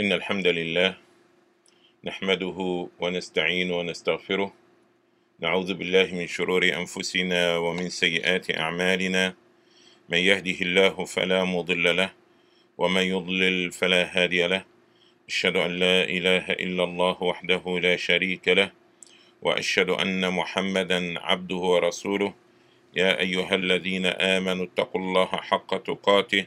إن الحمد لله نحمده ونستعين ونستغفره. نعوذ بالله من شرور أنفسنا ومن سيئات أعمالنا. من يهده الله فلا مضل له ومن يضلل فلا هادي له. أشهد أن لا إله إلا الله وحده لا شريك له وأشهد أن محمدا عبده ورسوله. يا أيها الذين آمنوا اتقوا الله حق تقاته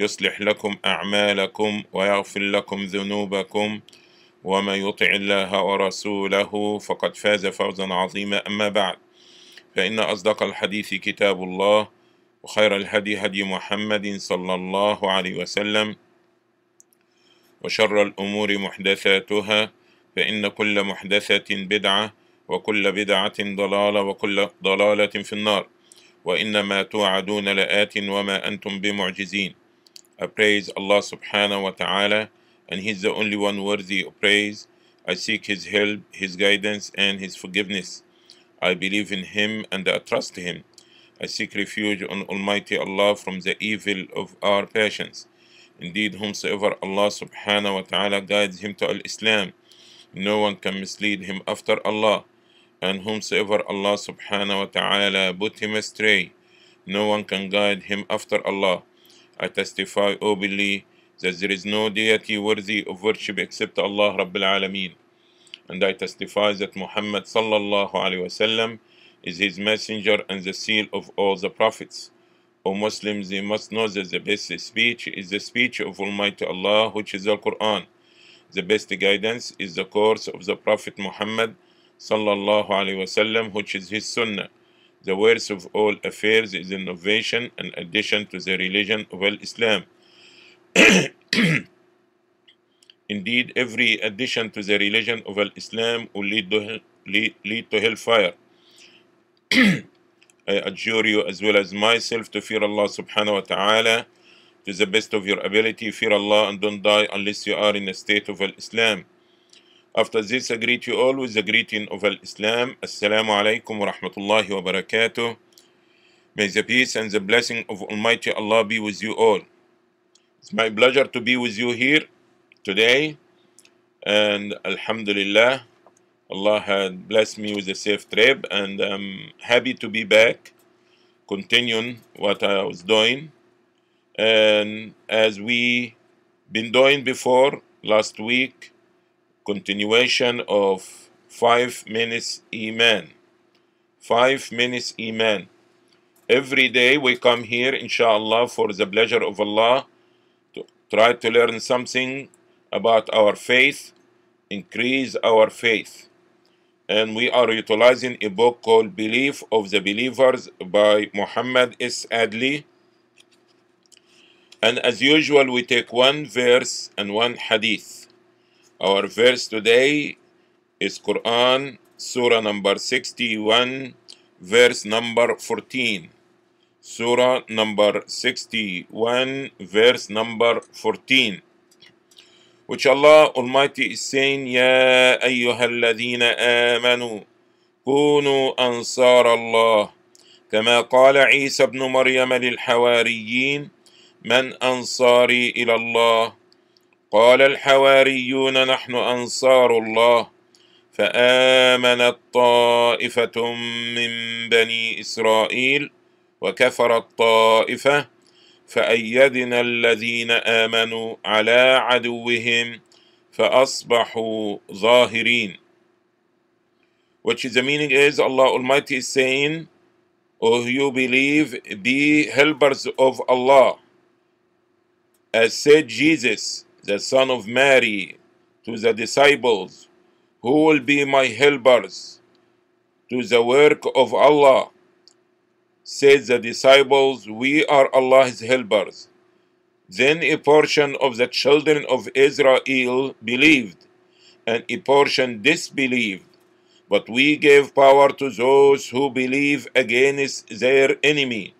يصلح لكم أعمالكم ويغفر لكم ذنوبكم ومن يطع الله ورسوله فقد فاز فوزا عظيما. أما بعد فإن أصدق الحديث كتاب الله وخير الهدي هدي محمد صلى الله عليه وسلم وشر الأمور محدثاتها فإن كل محدثة بدعة وكل بدعة ضلالة وكل ضلالة في النار. وإنما توعدون لآت وما أنتم بمعجزين. I praise Allah subhanahu wa ta'ala and He's the only one worthy of praise. I seek His help, His guidance and His forgiveness. I believe in Him and I trust Him. I seek refuge on Almighty Allah from the evil of our passions. Indeed, whomsoever Allah subhanahu wa ta'ala guides him to Al-Islam, no one can mislead him after Allah. And whomsoever Allah subhanahu wa ta'ala put him astray, no one can guide him after Allah. I testify openly that there is no deity worthy of worship except Allah Rabbil Alameen. And I testify that Muhammad sallallahu alayhi wasallam is his messenger and the seal of all the prophets. O Muslims, they must know that the best speech is the speech of Almighty Allah, which is the Quran. The best guidance is the course of the Prophet Muhammad sallallahu alayhi wasallam, which is his sunnah. The worst of all affairs is innovation and addition to the religion of Islam. Indeed, every addition to the religion of Islam will lead to, lead, lead to hellfire. I adjure you as well as myself to fear Allah subhanahu wa ta'ala to the best of your ability. Fear Allah and don't die unless you are in a state of Islam. After this, I greet you all with the greeting of Al-Islam. Assalamu alaikum wa rahmatullahi wa barakatuh. May the peace and the blessing of Almighty Allah be with you all. It's my pleasure to be with you here today. And Alhamdulillah, Allah had blessed me with a safe trip, and I'm happy to be back, continuing what I was doing. And as we been doing before last week, continuation of five minutes Iman. Five minutes Iman. Every day we come here, inshallah, for the pleasure of Allah to try to learn something about our faith, increase our faith. And we are utilizing a book called Belief of the Believers by Muhammad S. Adly. And as usual, we take one verse and one hadith. Our verse today is Quran, Surah number 61, verse number 14. Surah number 61, verse number 14. Which Allah Almighty is saying, يا أيها الذين آمنوا كونوا أنصار الله كما قال عيسى ابن مريم للحواريين من أنصاري إلى الله قال الحواريون نحن أنصار الله فآمنت طائفة من بني إسرائيل وكفرت طائفة فأيدنا الذين آمنوا على عدوهم فأصبحوا ظاهرين Which is the meaning is Allah Almighty is saying, O you believe, be helpers of Allah. As said Jesus, the son of Mary, to the disciples, who will be my helpers to the work of Allah? Said the disciples, We are Allah's helpers. Then a portion of the children of Israel believed, and a portion disbelieved. but we gave power to those who believe against their enemy,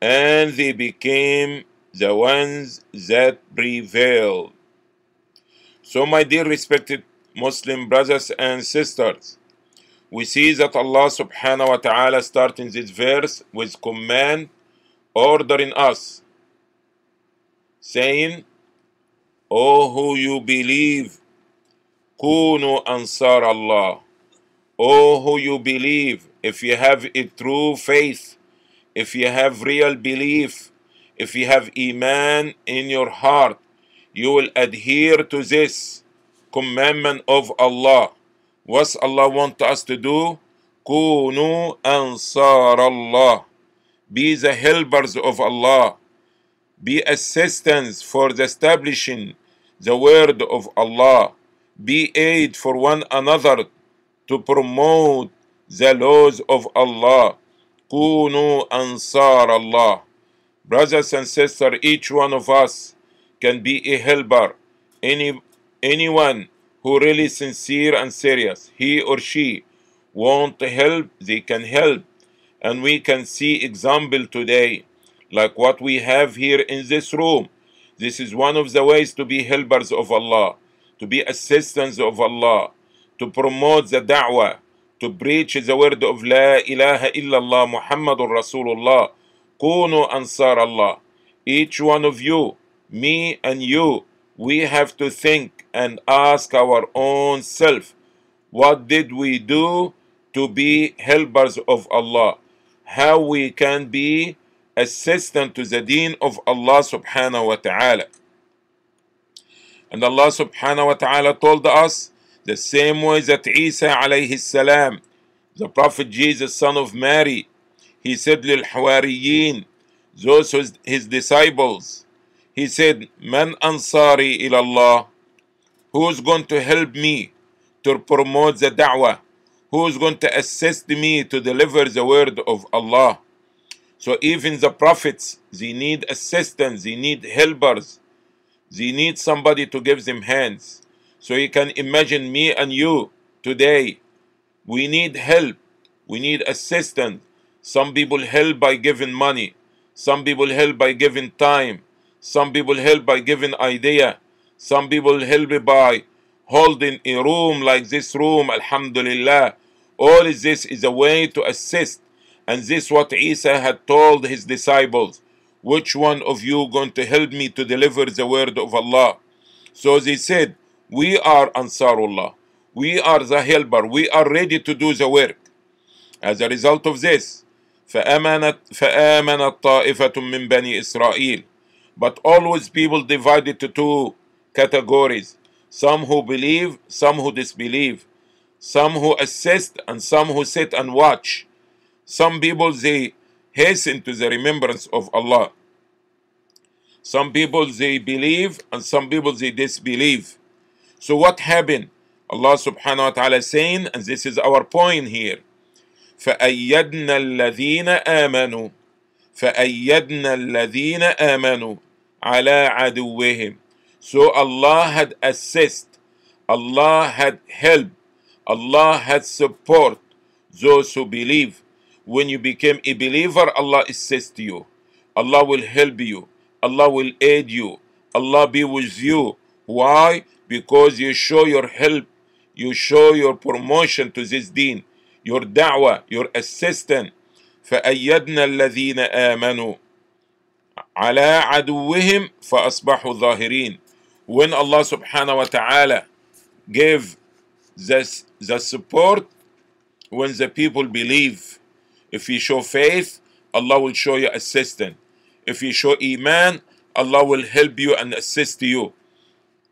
and they became the ones that prevailed. So, my dear respected Muslim brothers and sisters, we see that Allah subhanahu wa ta'ala starting this verse with command ordering us, saying, O who you believe, kunu ansar Allah. O who you believe, if you have a true faith, if you have real belief, if you have iman in your heart, you will adhere to this commandment of Allah. What's Allah want us to do? Kunu ansar Allah. Be the helpers of Allah. Be assistance for the establishing the word of Allah. Be aid for one another to promote the laws of Allah. Kunu ansar Allah. Brothers and sisters, each one of us can be a helper. Any anyone who really sincere and serious, he or she want to help, they can help. And we can see example today, like what we have here in this room. This is one of the ways to be helpers of Allah, to be assistants of Allah, to promote the da'wah, to preach the word of La ilaha illallah Muhammadur Rasulullah. Kunu ansar Allah. Each one of you, me and you, we have to think and ask our own self, what did we do to be helpers of Allah? How we can be assistant to the deen of Allah subhanahu wa ta'ala. And Allah subhanahu wa ta'ala told us the same way that Isa alayhi salam, the Prophet Jesus, son of Mary, he said للحواريين, those his disciples, he said, Man ansari ilallah, who's going to help me to promote the da'wah? Who's going to assist me to deliver the word of Allah? So even the prophets, they need assistance, they need helpers, they need somebody to give them hands. So you can imagine me and you today. We need help, we need assistance. some people help by giving money, some people help by giving time, some people help by giving idea, some people help by holding a room like this room, Alhamdulillah. All this is a way to assist. And this what Isa had told his disciples. Which one of you going to help me to deliver the word of Allah? So they said, we are Ansarullah. We are the helper. We are ready to do the work. As a result of this, فآمنت فآمنت طائفة من بني إسرائيل. But always people divided to two categories. Some who believe, some who disbelieve. Some who assist and some who sit and watch. Some people they hasten to the remembrance of Allah. Some people they believe and some people they disbelieve. So what happened? Allah subhanahu wa ta'ala saying, and this is our point here. فأيدنا الذين آمنوا فأيدنا الذين آمنوا على عدوهم So Allah had assist, Allah had help, Allah had support those who believe. When you become a believer, Allah assists you. Allah will help you. Allah will aid you. Allah be with you. Why? Because you show your help, you show your promotion to this deen, your da'wah, your assistance. فأيدنا الذين آمنوا على عدوهم فأصبحوا ظاهرين when Allah subhanahu wa ta'ala gave this, the support when the people believe if you show faith Allah will show you assistance if you show iman Allah will help you and assist you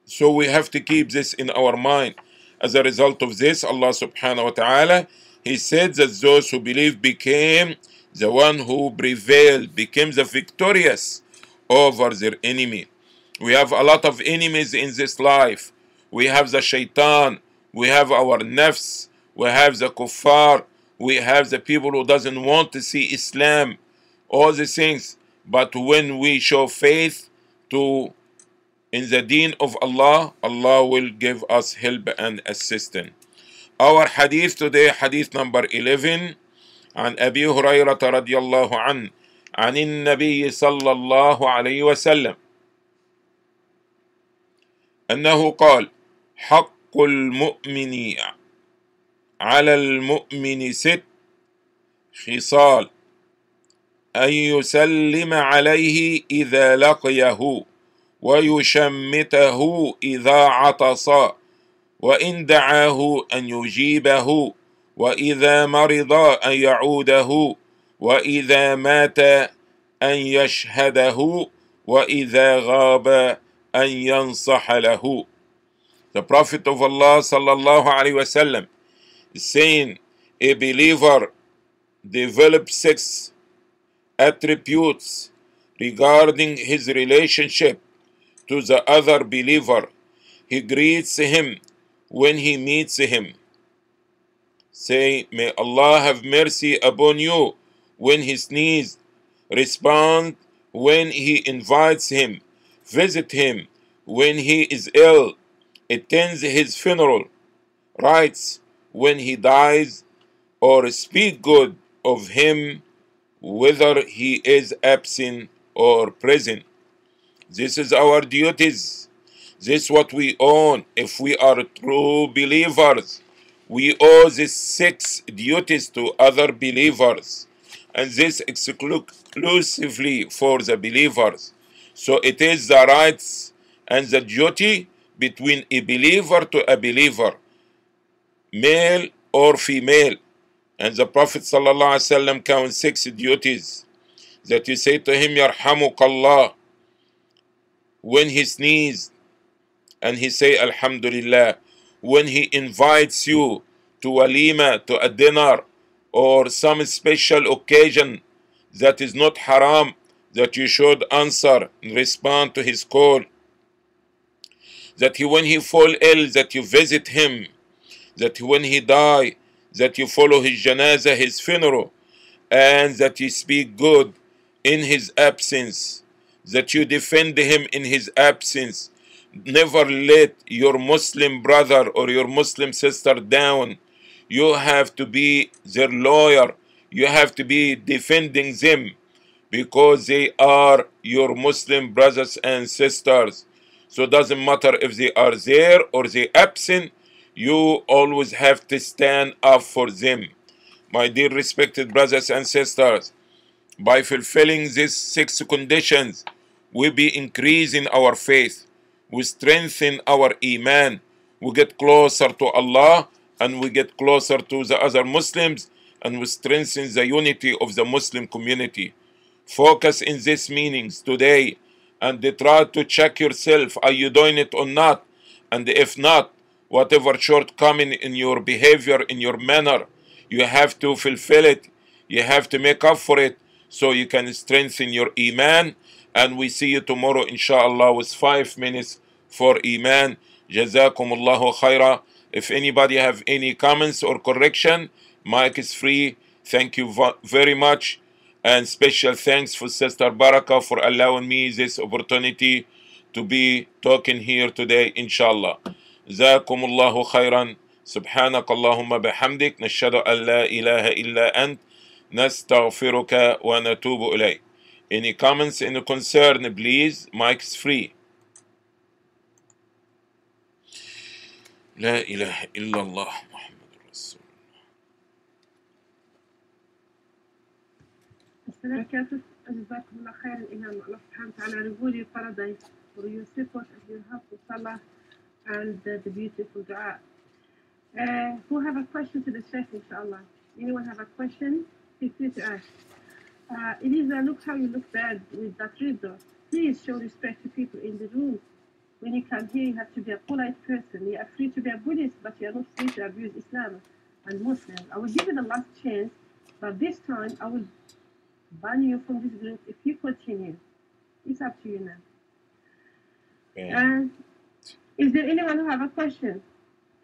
so we have to keep this in our mind as a result of this Allah subhanahu wa ta'ala he said that those who believe became the one who prevailed became the victorious over their enemy we have a lot of enemies in this life. We have the shaitan, we have our nafs, we have the kuffar, we have the people who doesn't want to see Islam, all these things. But when we show faith to in the deen of Allah, Allah will give us help and assistance. Our hadith today hadith number 11 عن أبي هريرة رضي الله عنه عن النبي صلى الله عليه وسلم. أنه قال حق المؤمن على المؤمن ست خصال أن يسلم عليه إذا لقيه ويشمته إذا عطس وإن دعاه أن يجيبه وإذا مرض أن يعوده وإذا مات أن يشهده وإذا غاب أن ينصح له The Prophet of Allah sallallahu alaihi wasallam is saying a believer develops six attributes regarding his relationship to the other believer. He greets him when he meets him. Say, May Allah have mercy upon you when he sneezes. Respond when he invites him. Visit him when he is ill. Attends his funeral. Writes when he dies, or speak good of him whether he is absent or present. This is our duties. This is what we own. If we are true believers, we owe these six duties to other believers, and this exclusively for the believers. So it is the rights and the duty between a believer to a believer, male or female. And the Prophet ﷺ counts six duties that you say to him, Yarhamukallah, when he sneezes, and he say Alhamdulillah. When he invites you to walima, to a dinner, or some special occasion that is not haram, that you should answer and respond to his call. That he, when he fall ill, that you visit him. That when he die, that you follow his janazah, his funeral, and that you speak good in his absence, that you defend him in his absence. Never let your Muslim brother or your Muslim sister down. You have to be their lawyer. You have to be defending them because they are your Muslim brothers and sisters. So it doesn't matter if they are there or they absent, you always have to stand up for them. My dear respected brothers and sisters, by fulfilling these six conditions, we be increasing our faith, we strengthen our iman, we get closer to Allah, and we get closer to the other Muslims, and we strengthen the unity of the Muslim community. Focus in these meanings today, and try to check yourself: are you doing it or not? And if not, whatever shortcoming in your behavior, in your manner, you have to fulfill it. You have to make up for it so you can strengthen your iman And we see you tomorrow, inshallah, with five minutes for iman. Jazakumullahu khaira. If anybody have any comments or correction, mic is free. Thank you very much. And special thanks for Sister Baraka for allowing me this opportunity to be talking here today, inshallah. جزاكم الله خيرا سبحانك اللهم بحمدك نشهد أن لا إله إلا أنت نستغفرك ونتوب إليك Any comments, any concern, please, mic is free. لا إله إلا الله محمد رسول السلام عليكم جزاكم الله خير الإمام الله سبحانه وتعالى reward you paradise for your support and your help with Salah and uh, the beautiful dua. Uh, who have a question to the Sheikh, inshallah? Anyone have a question? Feel free to ask. Uh, Elisa, look how you look bad with that riddle. Please show respect to people in the room. When you come here, you have to be a polite person. You are free to be a Buddhist, but you are not free to abuse Islam and Muslims. I will give you the last chance, but this time I will ban you from this group if you continue. It's up to you now. And is there anyone who have a question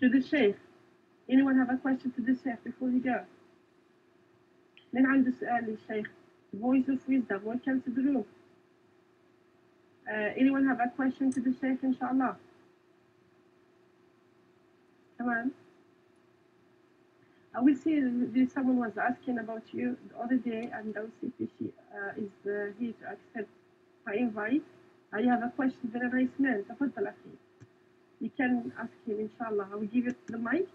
to the Sheikh? Anyone have a question to the Sheikh before we go? من عنده سؤال للشيخ Voice of Wisdom welcome to the room uh, anyone have a question to the Sheikh inshallah come on I will see if someone was asking about you the other day, and I will see if she uh, is uh, here to accept my invite. I have a question, very nice man. تفضل أخي. You can ask him, inshallah. I will give you the mic.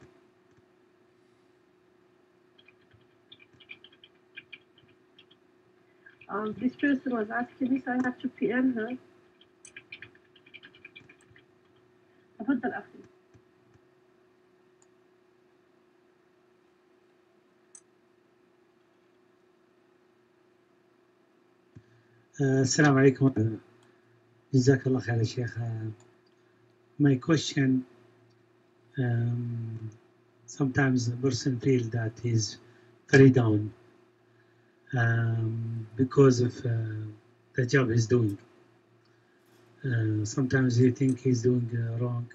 Um, this person was asking me, so I have to PM her. تفضل أخي. Uh, Assalamu alaikum. Jazakallah khair, Sheikh. Uh, my question um, sometimes a person feels that he's very down um, because of uh, the job he's doing. Uh, sometimes he think he's doing uh, wrong.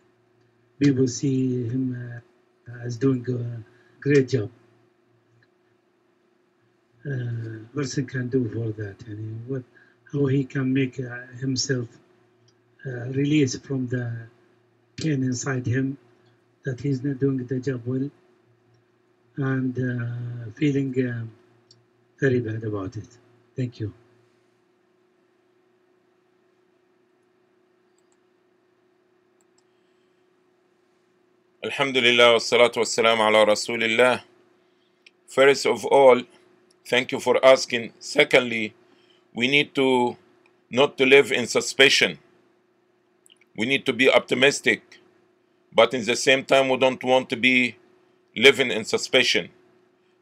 People see him uh, as doing a great job. Uh, person can do for that and what how he can make uh, himself release from the pain inside him that he's not doing the job well and feeling uh, very bad about it. Thank you. Alhamdulillah wa salatu wassalam ala Rasulillah. First of all, thank you for asking. Secondly, we need to not to live in suspicion. We need to be optimistic, but in the same time, we don't want to be living in suspicion.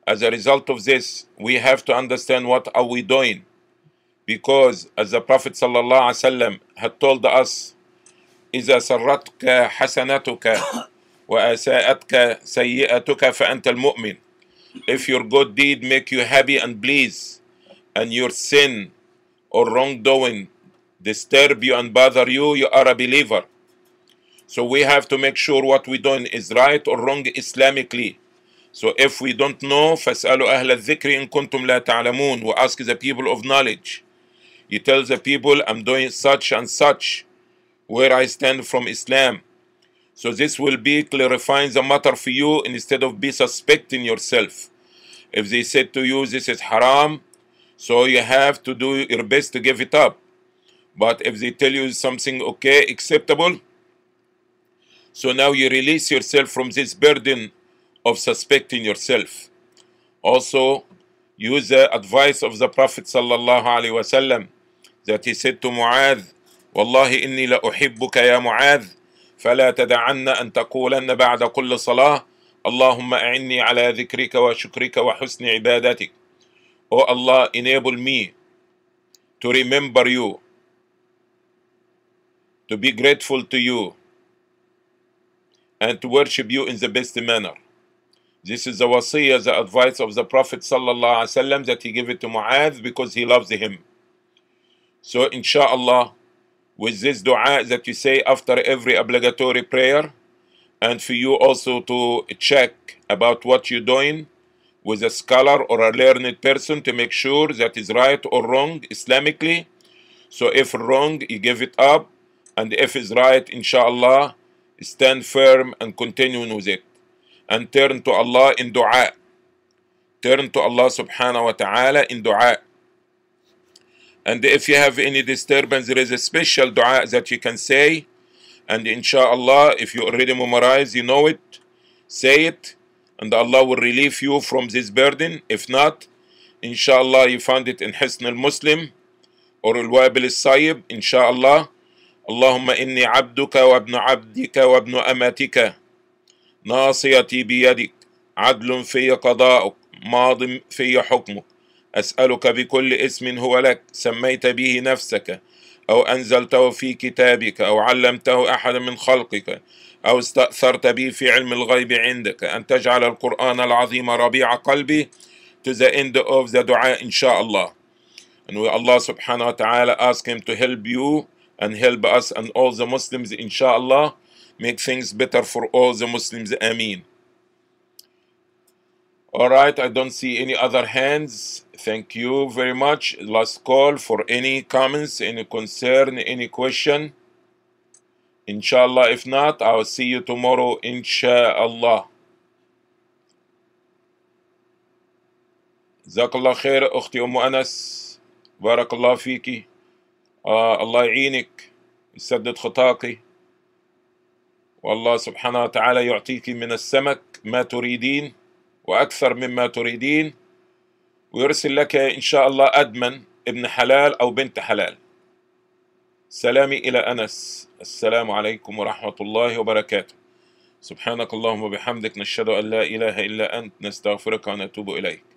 As a result of this, we have to understand what are we doing, because as the Prophet sallallahu alaihi wasallam had told us, إذا سرتك حسنتك وأساءتك سيئتك فأنت المؤمن. If your good deed make you happy and please, and your sin or wrongdoing disturb you and bother you, you are a believer. So we have to make sure what we're doing is right or wrong Islamically. So if we don't know, فَاسْأَلُوا أَهْلَ الذِّكْرِ إِن كُنتُمْ لَا تَعْلَمُونَ We ask the people of knowledge. You tell the people, I'm doing such and such, where I stand from Islam. So this will be clarifying the matter for you instead of be suspecting yourself. If they said to you, this is haram, so you have to do your best to give it up. But if they tell you something okay, acceptable, so now you release yourself from this burden of suspecting yourself. Also, use the advice of the Prophet sallallahu alaihi wasallam that he said to Mu'adh, والله إني لأحبك يا معاذ فلا تدعن أن تقولن بعد كل صلاة اللهم أعني على ذكرك وشكرك وحسن عبادتك Oh Allah, enable me to remember you, to be grateful to you, and to worship you in the best manner. This is the wasiyah, the advice of the Prophet wasallam that he gave it to Mu'adh because he loves him. So inshallah, with this dua that you say after every obligatory prayer, and for you also to check about what you're doing with a scholar or a learned person to make sure that is right or wrong Islamically. So if wrong, you give it up, and if it's right, inshallah, stand firm and continue with it And turn to Allah in dua. Turn to Allah subhanahu wa ta'ala in dua. And if you have any disturbance, there is a special dua that you can say. And inshallah, if you already memorize, you know it, say it, and Allah will relieve you from this burden. If not, inshallah, you find it in Hisn al-Muslim or al-Wabil al-Sayyib, inshallah. اللهم إني عبدك وابن عبدك وابن أمتك ناصيتي بيدك عدل في قضاؤك ماض في حكمك. أسألك بكل اسم هو لك سميت به نفسك أو أنزلته في كتابك أو علمته أحد من خلقك أو استأثرت به في علم الغيب عندك. أن تجعل القرآن العظيم ربيع قلبي. To the end of the dua inshallah and we Allah subhanahu wa ta'ala ask him to help you and help us and all the Muslims inshallah make things better for all the Muslims Ameen all right I don't see any other hands thank you very much last call for any comments any concern any question Inshallah, if not, I'll see you tomorrow, inshallah. جزاك الله خير أختي أم أنس بارك الله فيكي آه الله يعينك يسدد خطاك والله سبحانه وتعالى يعطيك من السمك ما تريدين وأكثر مما تريدين ويرسل لك إن شاء الله أدمن ابن حلال أو بنت حلال. سلامي إلى أنس. السلام عليكم ورحمة الله وبركاته. سبحانك اللهم وبحمدك نشهد أن لا إله إلا أنت نستغفرك ونتوب إليك.